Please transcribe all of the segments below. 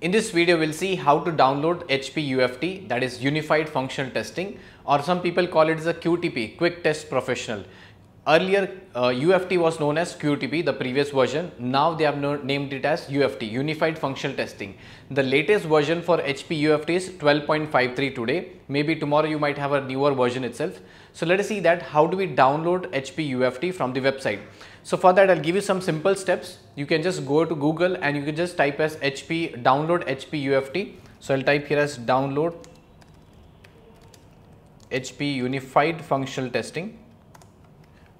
In this video, we'll see how to download HP UFT, that is Unified Functional Testing, or some people call it as a QTP, Quick Test Professional. Earlier, uh, UFT was known as QTP, the previous version. Now they have named it as UFT, Unified Functional Testing. The latest version for HP UFT is 12.53 today. Maybe tomorrow you might have a newer version itself. So let us see that how do we download HP UFT from the website. So for that, I'll give you some simple steps. You can just go to Google and you can just type as HP, download HP UFT. So I'll type here as download HP Unified Functional Testing.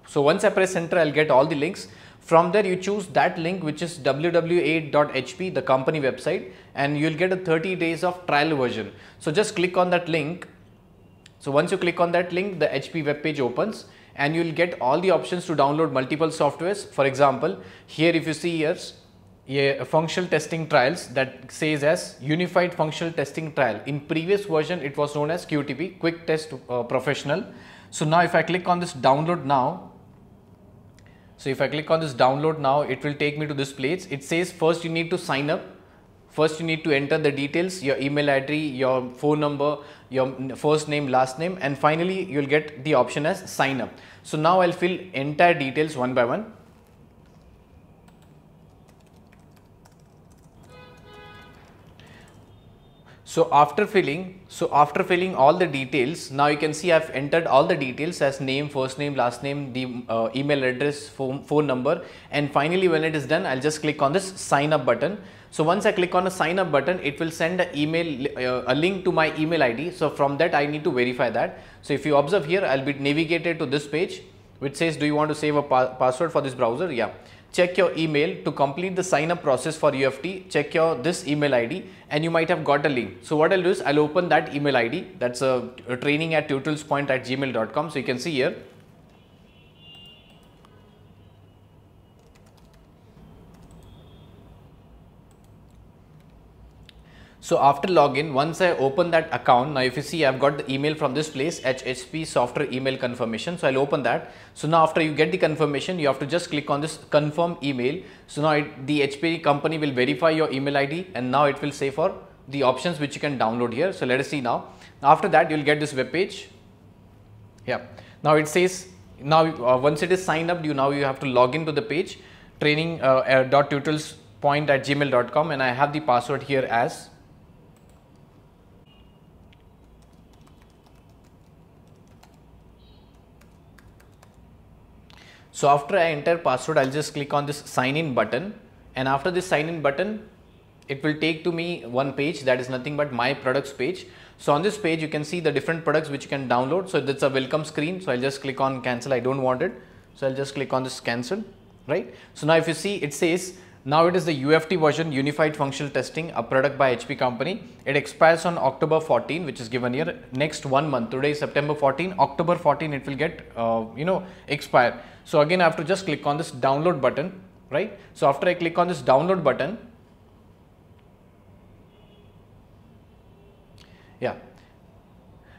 So once I press enter, I'll get all the links. From there, you choose that link, which is www.hp, the company website, and you'll get a 30 days of trial version. So just click on that link. So once you click on that link, the HP web page opens and you'll get all the options to download multiple softwares. For example, here if you see here, a functional testing trials that says as unified functional testing trial. In previous version, it was known as QTP, quick test uh, professional. So now if I click on this download now, so if I click on this download now, it will take me to this place. It says first you need to sign up. First you need to enter the details, your email ID, your phone number, your first name, last name and finally you'll get the option as sign up. So now I'll fill entire details one by one. So after filling, so after filling all the details, now you can see I've entered all the details as name, first name, last name, the uh, email address, phone, phone number and finally when it is done, I'll just click on this sign up button. So once I click on a sign up button, it will send an email, uh, a link to my email ID. So from that, I need to verify that. So if you observe here, I'll be navigated to this page which says, do you want to save a pa password for this browser? Yeah check your email to complete the sign up process for UFT, check your this email ID and you might have got a link. So what I'll do is I'll open that email ID that's a, a training at tutorialspoint at gmail.com. So you can see here. So after login, once I open that account, now if you see I've got the email from this place HHP software email confirmation. So I'll open that. So now after you get the confirmation, you have to just click on this confirm email. So now it, the HP company will verify your email ID and now it will say for the options which you can download here. So let us see now. After that, you'll get this web page. Yeah. Now it says now uh, once it is signed up, you now you have to log into the page training uh, uh, at and I have the password here as So after I enter password, I'll just click on this sign in button and after this sign in button, it will take to me one page that is nothing but my products page. So on this page, you can see the different products which you can download. So that's a welcome screen. So I'll just click on cancel. I don't want it. So I'll just click on this cancel, right? So now if you see, it says now it is the UFT version Unified Functional Testing, a product by HP company. It expires on October 14, which is given here. Next one month, today is September 14, October 14, it will get, uh, you know, expire. So again, I have to just click on this download button, right? So after I click on this download button, yeah,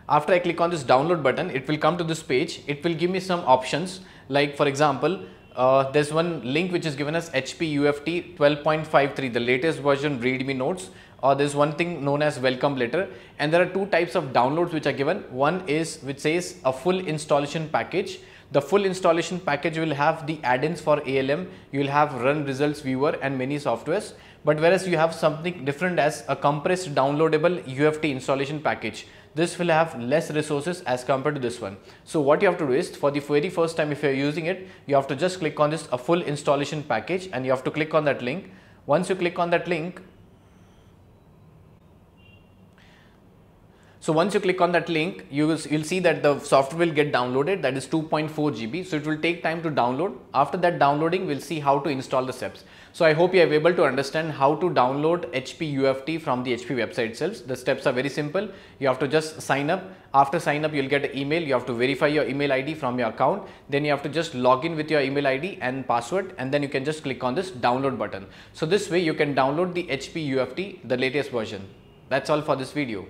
after I click on this download button, it will come to this page. It will give me some options like for example, uh, there's one link which is given as HP UFT 12.53, the latest version readme notes or there's one thing known as welcome letter and there are two types of downloads which are given. One is which says a full installation package. The full installation package will have the add-ins for ALM, you will have run results viewer and many softwares. But whereas you have something different as a compressed downloadable UFT installation package this will have less resources as compared to this one. So what you have to do is for the very first time if you are using it, you have to just click on this a full installation package and you have to click on that link. Once you click on that link, So once you click on that link, you will you'll see that the software will get downloaded that is 2.4 GB. So it will take time to download. After that downloading, we'll see how to install the steps. So I hope you are able to understand how to download HP UFT from the HP website itself. The steps are very simple. You have to just sign up. After sign up, you'll get an email. You have to verify your email ID from your account. Then you have to just log in with your email ID and password and then you can just click on this download button. So this way you can download the HP UFT, the latest version. That's all for this video.